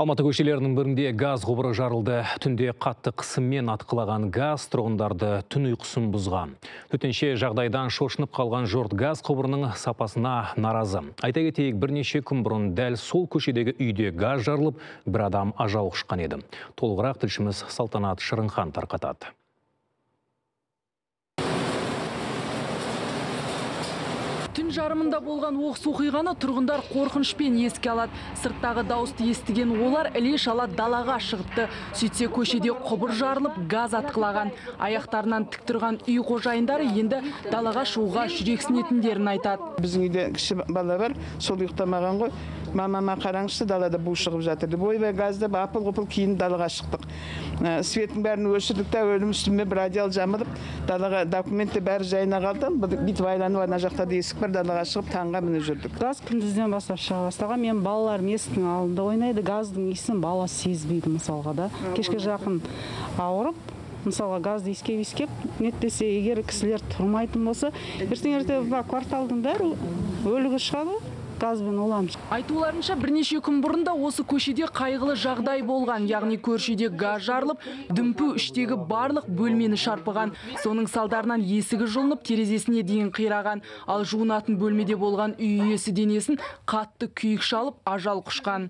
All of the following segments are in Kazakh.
Алматы көшелерінің бірінде газ құбыры жарылды. Түнде қатты қысыммен атқылаған газ тұрғындарды түн ұйқысын бұзған. Төтенше жағдайдан шошынып қалған жұрт газ құбырының сапасына наразы. Айта кетейік, бірнеше күн бұрын дәл сол көшедегі үйде газ жарылып, бір адам ажал құшқан еді. Толығырақ тілшіміз Салтанат Шырынхан тарқатады. Жарымында болған оқыс оқиғаны тұрғындар қорқынышпен еске алады. Сырттағы дауысты естіген олар іле шала далаға шығыпты. Сөйтсе көшеде құбыр жарылып, газ атқылаған. Аяқтарынан тік тұрған үй қожайындары енді далаға шығуға жүрексінетіндерін айтады. біздің үйде кіші бала бар сол ұйықтамаған ғой мамама қараңызшы далада бу шығып жатыр деп ойбай газда апыл ғұпыл киініп далаға шықтық Ә, светтің бәрін өшірдік та өлім үстіме бір одеял жамылып далаға документтер бәрі жайына қалды бүйтіп айланып ана жақта да есік бар далаға шығып таңға міне жүрдік. Газ күндізден бастап шыға бастаған. Менің балаларым есіктің алдында ойнайды. Газдың иісін бала сезбейді мысалға да. Кешке жақын ауырып мысалға газды иіскеп иіскеп нетпесе егер кісілер тұрмайтын болса ертең ерте кварталдың бәрі өлігі шығады ғой. Газбен уламыз Айтуларынша бірнеше күн бұрын да осы көшеде қайғылы жағдай болған, яғни көршіде газ жарылып, дүмпу іштегі барлық бөлмені шарпыған. Соның салдарынан есігі жұлынып, терезесіне дейін қираған, ал жуынатын бөлмеде болған үй иесі денесін қатты күйік шалып, ажал құшқан.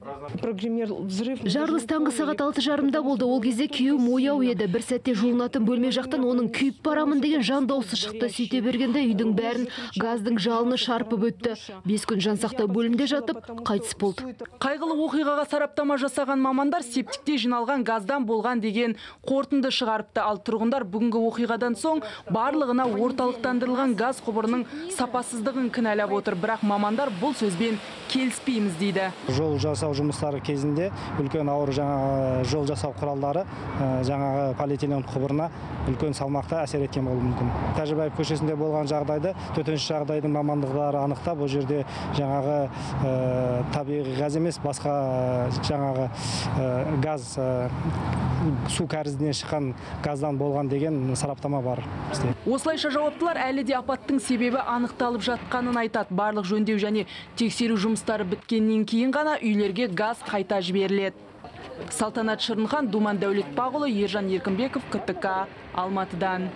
Жарылыс таңғы сағат алты жарымда болды. Ол кезде күйеуім ояу еді. Бір сәтте жуынатын бөлме жақтан оның күйіп барамын деген жан дауысы шықты. Сөйте бергенде үйдің бәрін газдың жалыны шарпып өтті. Бес күн жансақтау бөлімде жатып, қайтыс болды. Қайғылы оқиғаға сараптама жасаған мамандар септикте жиналған газдан болған деген қорытынды шығарыпты. Ал тұрғындар бүгінгі оқиғадан соң барлығына орталықтандырылған газ құбырының сапасыздығын кінәлап отыр. Бірақ мамандар бұл сөзбен келіспейміз дейді. жол жасау жұмыстары кезінде үлкен ауыр жаңағы жол жасау құралдары ә, жаңағы полиэтилен құбырына үлкен салмақта әсер еткен болуы мүмкін тәжібаев көшесінде болған жағдайды төтенше жағдайдың мамандықтары анықтап бұл жерде жаңағы ә, табиғи газ емес басқа ә, жаңағы газ су кәрізінен шыққан газдан болған деген сараптама бар бізде Осылайша жауаптылар әлі де апаттың себебі анықталып жатқанын айтады. Барлық жөндеу және тексеру жұмыстары біткеннен кейін ғана үйлерге газ қайта жіберіледі. Салтанат Шырынхан, Думан Дәулетбақұлы, Ержан Еркінбеков, КТК, Алматыдан.